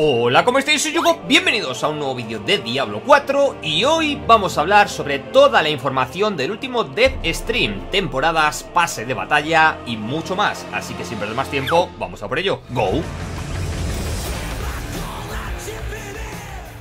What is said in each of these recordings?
Hola, ¿cómo estáis? Soy Yugo, bienvenidos a un nuevo vídeo de Diablo 4 y hoy vamos a hablar sobre toda la información del último Death Stream, temporadas, pase de batalla y mucho más, así que sin perder más tiempo, vamos a por ello. ¡Go!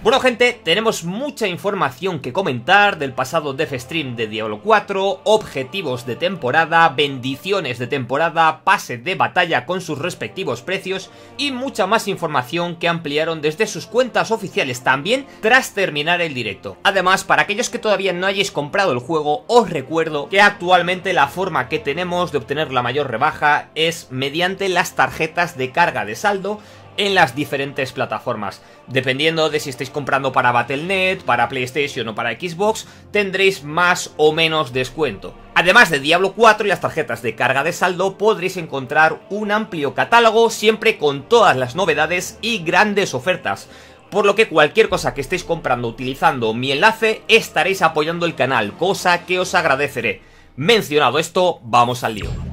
Bueno gente, tenemos mucha información que comentar del pasado Death Stream de Diablo 4, objetivos de temporada, bendiciones de temporada, pase de batalla con sus respectivos precios y mucha más información que ampliaron desde sus cuentas oficiales también tras terminar el directo. Además, para aquellos que todavía no hayáis comprado el juego, os recuerdo que actualmente la forma que tenemos de obtener la mayor rebaja es mediante las tarjetas de carga de saldo en las diferentes plataformas. Dependiendo de si estáis comprando para Battle.net, para PlayStation o para Xbox, tendréis más o menos descuento. Además de Diablo 4 y las tarjetas de carga de saldo, podréis encontrar un amplio catálogo siempre con todas las novedades y grandes ofertas. Por lo que cualquier cosa que estéis comprando utilizando mi enlace, estaréis apoyando el canal, cosa que os agradeceré. Mencionado esto, vamos al lío.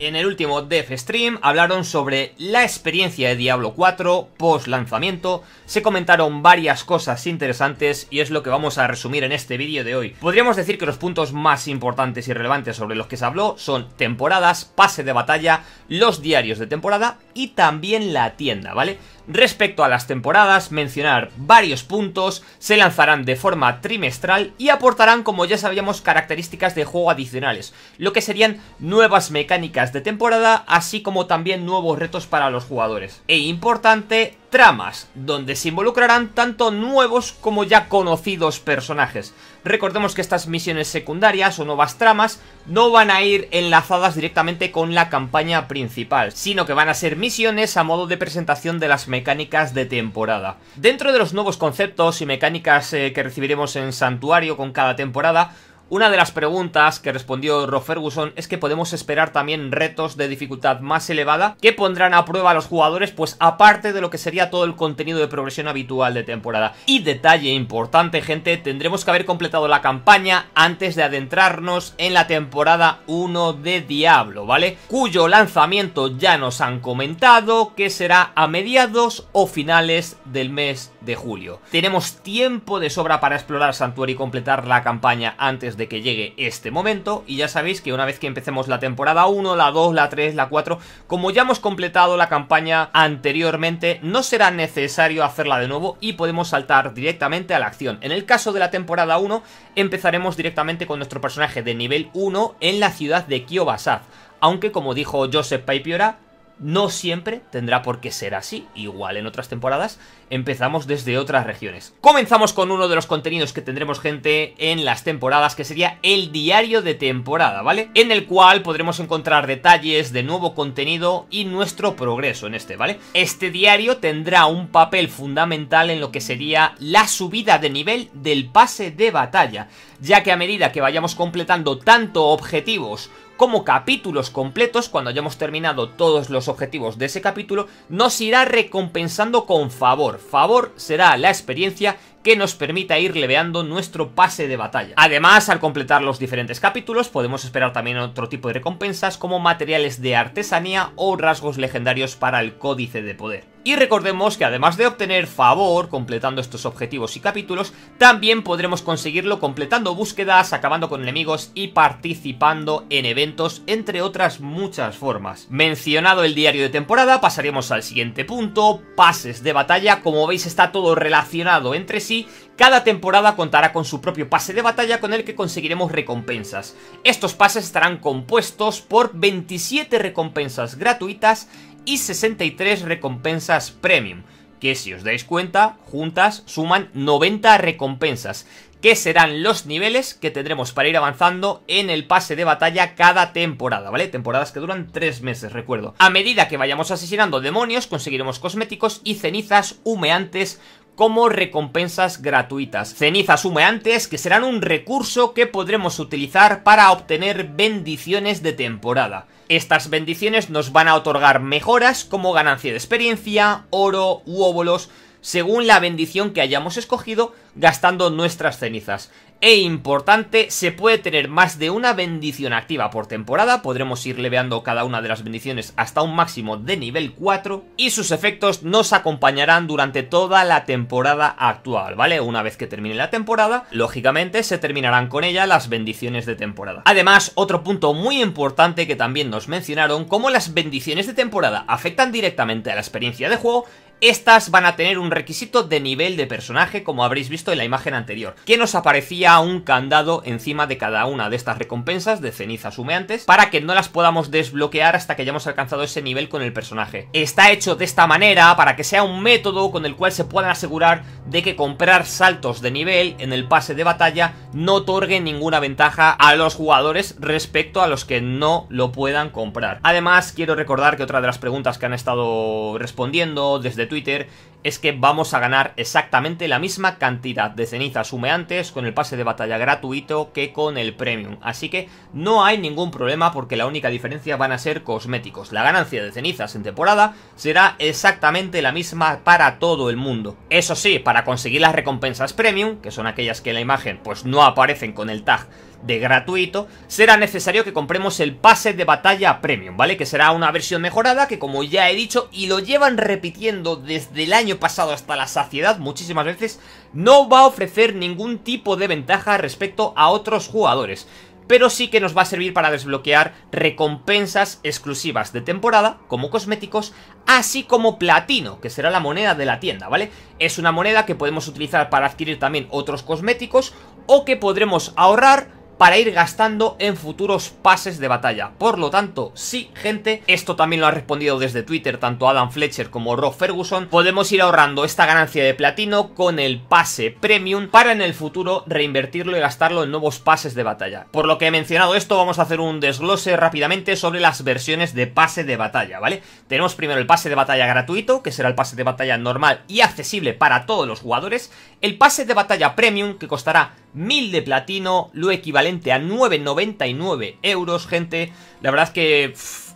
En el último Dev Stream hablaron sobre la experiencia de Diablo 4 post lanzamiento, se comentaron varias cosas interesantes y es lo que vamos a resumir en este vídeo de hoy. Podríamos decir que los puntos más importantes y relevantes sobre los que se habló son temporadas, pase de batalla, los diarios de temporada y también la tienda, ¿vale? Respecto a las temporadas, mencionar varios puntos, se lanzarán de forma trimestral y aportarán, como ya sabíamos, características de juego adicionales, lo que serían nuevas mecánicas de temporada, así como también nuevos retos para los jugadores. E importante, tramas, donde se involucrarán tanto nuevos como ya conocidos personajes. Recordemos que estas misiones secundarias o nuevas tramas no van a ir enlazadas directamente con la campaña principal, sino que van a ser misiones a modo de presentación de las mecánicas de temporada. Dentro de los nuevos conceptos y mecánicas eh, que recibiremos en Santuario con cada temporada, una de las preguntas que respondió Rob Ferguson es que podemos esperar también retos de dificultad más elevada que pondrán a prueba a los jugadores, pues aparte de lo que sería todo el contenido de progresión habitual de temporada. Y detalle importante, gente, tendremos que haber completado la campaña antes de adentrarnos en la temporada 1 de Diablo, ¿vale? Cuyo lanzamiento ya nos han comentado que será a mediados o finales del mes de julio. Tenemos tiempo de sobra para explorar Santuario y completar la campaña antes de que llegue este momento y ya sabéis que una vez que empecemos la temporada 1, la 2, la 3, la 4, como ya hemos completado la campaña anteriormente, no será necesario hacerla de nuevo y podemos saltar directamente a la acción. En el caso de la temporada 1, empezaremos directamente con nuestro personaje de nivel 1 en la ciudad de Kiobasad, aunque como dijo Joseph Paipiora, no siempre tendrá por qué ser así, igual en otras temporadas empezamos desde otras regiones. Comenzamos con uno de los contenidos que tendremos gente en las temporadas, que sería el diario de temporada, ¿vale? En el cual podremos encontrar detalles de nuevo contenido y nuestro progreso en este, ¿vale? Este diario tendrá un papel fundamental en lo que sería la subida de nivel del pase de batalla, ya que a medida que vayamos completando tanto objetivos como capítulos completos, cuando hayamos terminado todos los objetivos de ese capítulo, nos irá recompensando con favor. Favor será la experiencia que nos permita ir leveando nuestro pase de batalla. Además, al completar los diferentes capítulos, podemos esperar también otro tipo de recompensas como materiales de artesanía o rasgos legendarios para el códice de poder. Y recordemos que además de obtener favor completando estos objetivos y capítulos, también podremos conseguirlo completando búsquedas, acabando con enemigos y participando en eventos, entre otras muchas formas. Mencionado el diario de temporada, pasaríamos al siguiente punto, pases de batalla, como veis está todo relacionado entre sí, cada temporada contará con su propio pase de batalla con el que conseguiremos recompensas. Estos pases estarán compuestos por 27 recompensas gratuitas y 63 recompensas premium, que si os dais cuenta, juntas suman 90 recompensas, que serán los niveles que tendremos para ir avanzando en el pase de batalla cada temporada, ¿vale? Temporadas que duran 3 meses, recuerdo. A medida que vayamos asesinando demonios, conseguiremos cosméticos y cenizas humeantes como recompensas gratuitas. Cenizas humeantes que serán un recurso que podremos utilizar para obtener bendiciones de temporada. Estas bendiciones nos van a otorgar mejoras como ganancia de experiencia, oro u óvulos, según la bendición que hayamos escogido gastando nuestras cenizas. E importante, se puede tener más de una bendición activa por temporada, podremos ir leveando cada una de las bendiciones hasta un máximo de nivel 4 y sus efectos nos acompañarán durante toda la temporada actual, ¿vale? Una vez que termine la temporada, lógicamente se terminarán con ella las bendiciones de temporada. Además, otro punto muy importante que también nos mencionaron, como las bendiciones de temporada afectan directamente a la experiencia de juego, estas van a tener un requisito de nivel de personaje, como habréis visto en la imagen anterior, que nos aparecía un candado encima de cada una de estas recompensas de cenizas humeantes, para que no las podamos desbloquear hasta que hayamos alcanzado ese nivel con el personaje. Está hecho de esta manera para que sea un método con el cual se puedan asegurar de que comprar saltos de nivel en el pase de batalla no otorgue ninguna ventaja a los jugadores respecto a los que no lo puedan comprar. Además, quiero recordar que otra de las preguntas que han estado respondiendo desde Twitter es que vamos a ganar exactamente la misma cantidad de cenizas humeantes con el pase de batalla gratuito que con el premium. Así que no hay ningún problema porque la única diferencia van a ser cosméticos. La ganancia de cenizas en temporada será exactamente la misma para todo el mundo. Eso sí, para conseguir las recompensas premium, que son aquellas que en la imagen pues no aparecen con el tag de gratuito, será necesario que compremos el pase de batalla premium, ¿vale? Que será una versión mejorada que como ya he dicho y lo llevan repitiendo desde el año pasado hasta la saciedad muchísimas veces, no va a ofrecer ningún tipo de ventaja respecto a otros jugadores pero sí que nos va a servir para desbloquear recompensas exclusivas de temporada, como cosméticos, así como platino, que será la moneda de la tienda, ¿vale? Es una moneda que podemos utilizar para adquirir también otros cosméticos, o que podremos ahorrar para ir gastando en futuros pases de batalla. Por lo tanto, sí, gente, esto también lo ha respondido desde Twitter tanto Adam Fletcher como Rob Ferguson, podemos ir ahorrando esta ganancia de platino con el pase premium para en el futuro reinvertirlo y gastarlo en nuevos pases de batalla. Por lo que he mencionado esto, vamos a hacer un desglose rápidamente sobre las versiones de pase de batalla, ¿vale? Tenemos primero el pase de batalla gratuito, que será el pase de batalla normal y accesible para todos los jugadores, el pase de batalla premium, que costará 1000 de platino, lo equivalente a 9,99 euros, gente. La verdad es que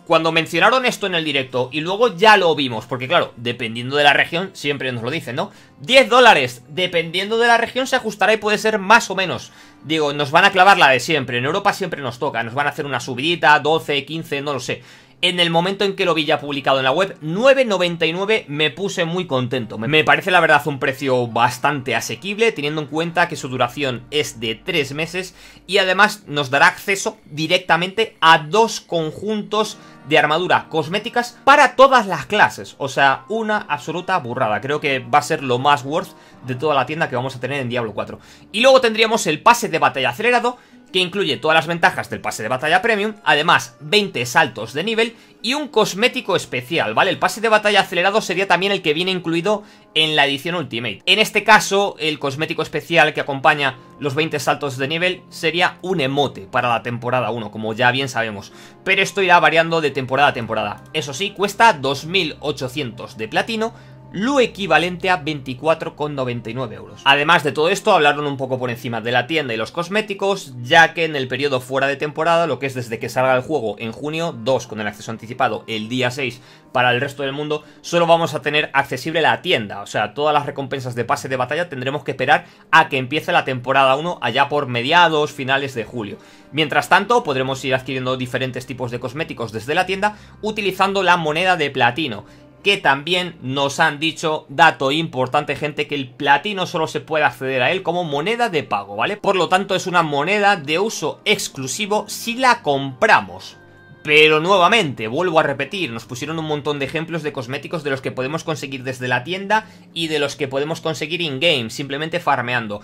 cuando mencionaron esto en el directo y luego ya lo vimos, porque claro, dependiendo de la región, siempre nos lo dicen, ¿no? 10 dólares, dependiendo de la región se ajustará y puede ser más o menos. Digo, nos van a clavar la de siempre, en Europa siempre nos toca, nos van a hacer una subidita, 12, 15, no lo sé en el momento en que lo vi ya publicado en la web, 9.99 me puse muy contento. Me parece la verdad un precio bastante asequible, teniendo en cuenta que su duración es de 3 meses y además nos dará acceso directamente a dos conjuntos de armadura cosméticas para todas las clases. O sea, una absoluta burrada. Creo que va a ser lo más worth de toda la tienda que vamos a tener en Diablo 4. Y luego tendríamos el pase de batalla acelerado que incluye todas las ventajas del pase de batalla premium, además 20 saltos de nivel y un cosmético especial, ¿vale? El pase de batalla acelerado sería también el que viene incluido en la edición Ultimate. En este caso, el cosmético especial que acompaña los 20 saltos de nivel sería un emote para la temporada 1, como ya bien sabemos. Pero esto irá variando de temporada a temporada. Eso sí, cuesta 2800 de platino, lo equivalente a 24,99 euros. Además de todo esto, hablaron un poco por encima de la tienda y los cosméticos, ya que en el periodo fuera de temporada, lo que es desde que salga el juego en junio, 2 con el acceso anticipado el día 6 para el resto del mundo, solo vamos a tener accesible la tienda, o sea, todas las recompensas de pase de batalla tendremos que esperar a que empiece la temporada 1 allá por mediados, finales de julio. Mientras tanto, podremos ir adquiriendo diferentes tipos de cosméticos desde la tienda utilizando la moneda de platino que también nos han dicho, dato importante gente, que el platino solo se puede acceder a él como moneda de pago, ¿vale? Por lo tanto es una moneda de uso exclusivo si la compramos. Pero nuevamente, vuelvo a repetir, nos pusieron un montón de ejemplos de cosméticos de los que podemos conseguir desde la tienda y de los que podemos conseguir in-game, simplemente farmeando.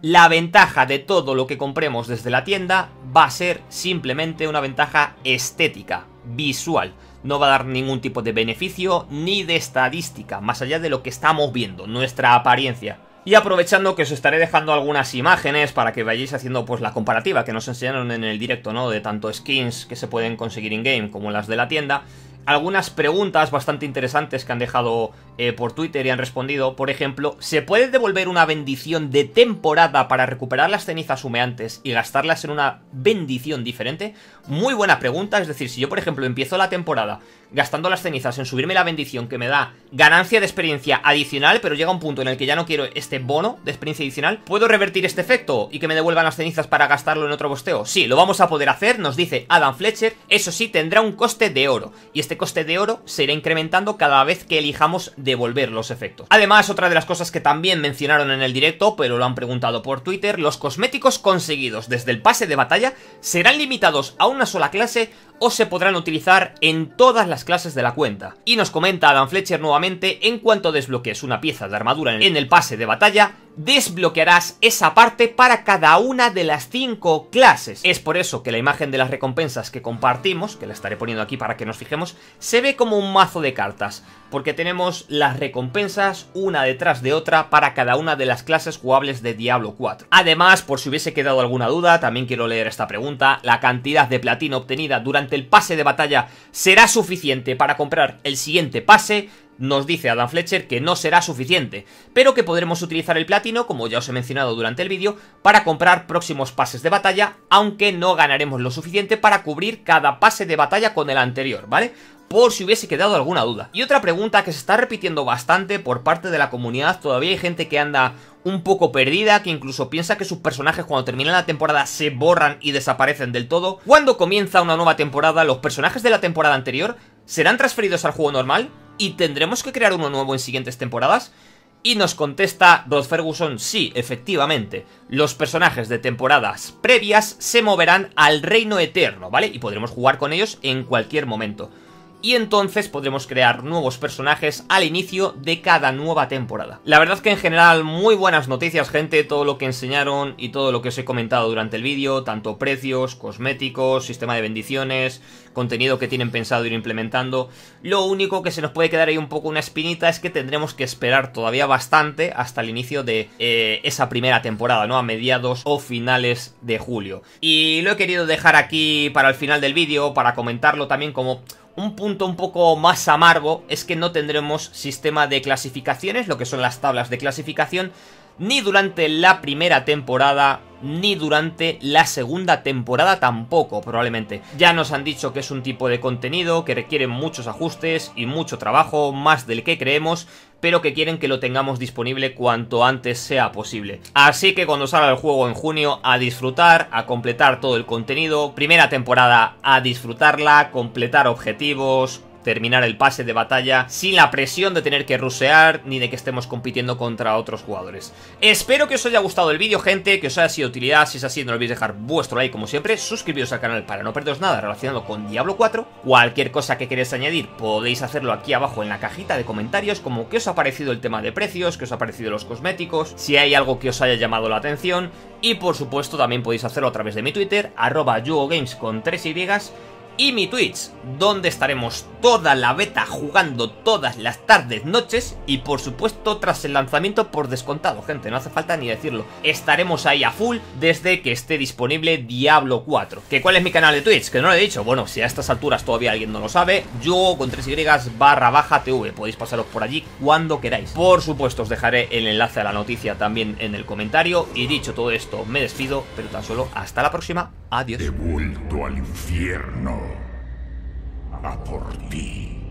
La ventaja de todo lo que compremos desde la tienda va a ser simplemente una ventaja estética, visual no va a dar ningún tipo de beneficio ni de estadística, más allá de lo que estamos viendo, nuestra apariencia. Y aprovechando que os estaré dejando algunas imágenes para que vayáis haciendo pues la comparativa que nos enseñaron en el directo, ¿no? De tanto skins que se pueden conseguir in-game como las de la tienda algunas preguntas bastante interesantes que han dejado eh, por Twitter y han respondido. Por ejemplo, ¿se puede devolver una bendición de temporada para recuperar las cenizas humeantes y gastarlas en una bendición diferente? Muy buena pregunta, es decir, si yo por ejemplo empiezo la temporada gastando las cenizas en subirme la bendición que me da ganancia de experiencia adicional, pero llega un punto en el que ya no quiero este bono de experiencia adicional, ¿puedo revertir este efecto y que me devuelvan las cenizas para gastarlo en otro bosteo? Sí, lo vamos a poder hacer, nos dice Adam Fletcher, eso sí, tendrá un coste de oro, y este coste de oro se irá incrementando cada vez que elijamos devolver los efectos. Además, otra de las cosas que también mencionaron en el directo, pero lo han preguntado por Twitter, los cosméticos conseguidos desde el pase de batalla serán limitados a una sola clase o se podrán utilizar en todas las clases de la cuenta. Y nos comenta Adam Fletcher nuevamente, en cuanto desbloquees una pieza de armadura en el pase de batalla, desbloquearás esa parte para cada una de las 5 clases. Es por eso que la imagen de las recompensas que compartimos, que la estaré poniendo aquí para que nos fijemos, se ve como un mazo de cartas, porque tenemos las recompensas una detrás de otra para cada una de las clases jugables de Diablo 4. Además, por si hubiese quedado alguna duda, también quiero leer esta pregunta, la cantidad de platino obtenida durante el pase de batalla será suficiente para comprar el siguiente pase, nos dice Adam Fletcher que no será suficiente, pero que podremos utilizar el platino, como ya os he mencionado durante el vídeo, para comprar próximos pases de batalla, aunque no ganaremos lo suficiente para cubrir cada pase de batalla con el anterior, ¿vale? Por si hubiese quedado alguna duda. Y otra pregunta que se está repitiendo bastante por parte de la comunidad, todavía hay gente que anda un poco perdida, que incluso piensa que sus personajes cuando terminan la temporada se borran y desaparecen del todo. Cuando comienza una nueva temporada, los personajes de la temporada anterior serán transferidos al juego normal ¿Y tendremos que crear uno nuevo en siguientes temporadas? Y nos contesta Rod Ferguson, sí, efectivamente, los personajes de temporadas previas se moverán al reino eterno, ¿vale? Y podremos jugar con ellos en cualquier momento y entonces podremos crear nuevos personajes al inicio de cada nueva temporada. La verdad que en general muy buenas noticias gente, todo lo que enseñaron y todo lo que os he comentado durante el vídeo, tanto precios, cosméticos, sistema de bendiciones, contenido que tienen pensado ir implementando. Lo único que se nos puede quedar ahí un poco una espinita es que tendremos que esperar todavía bastante hasta el inicio de eh, esa primera temporada, ¿no? A mediados o finales de julio. Y lo he querido dejar aquí para el final del vídeo, para comentarlo también como un punto un poco más amargo es que no tendremos sistema de clasificaciones, lo que son las tablas de clasificación, ni durante la primera temporada, ni durante la segunda temporada tampoco, probablemente. Ya nos han dicho que es un tipo de contenido que requiere muchos ajustes y mucho trabajo, más del que creemos, pero que quieren que lo tengamos disponible cuanto antes sea posible. Así que cuando salga el juego en junio, a disfrutar, a completar todo el contenido, primera temporada a disfrutarla, completar objetivos, terminar el pase de batalla sin la presión de tener que rusear ni de que estemos compitiendo contra otros jugadores. Espero que os haya gustado el vídeo, gente, que os haya sido de utilidad. Si es así, no olvidéis dejar vuestro like como siempre, suscribiros al canal para no perderos nada relacionado con Diablo 4. Cualquier cosa que queréis añadir podéis hacerlo aquí abajo en la cajita de comentarios, como qué os ha parecido el tema de precios, qué os ha parecido los cosméticos, si hay algo que os haya llamado la atención. Y por supuesto también podéis hacerlo a través de mi Twitter, arroba Games con 3 y y mi Twitch, donde estaremos toda la beta jugando todas las tardes, noches y por supuesto tras el lanzamiento por descontado, gente, no hace falta ni decirlo. Estaremos ahí a full desde que esté disponible Diablo 4. ¿Que cuál es mi canal de Twitch? Que no lo he dicho. Bueno, si a estas alturas todavía alguien no lo sabe, yo con 3y barra baja TV. Podéis pasaros por allí cuando queráis. Por supuesto os dejaré el enlace a la noticia también en el comentario. Y dicho todo esto, me despido, pero tan solo hasta la próxima. Adiós. Devuelto al infierno. A por ti.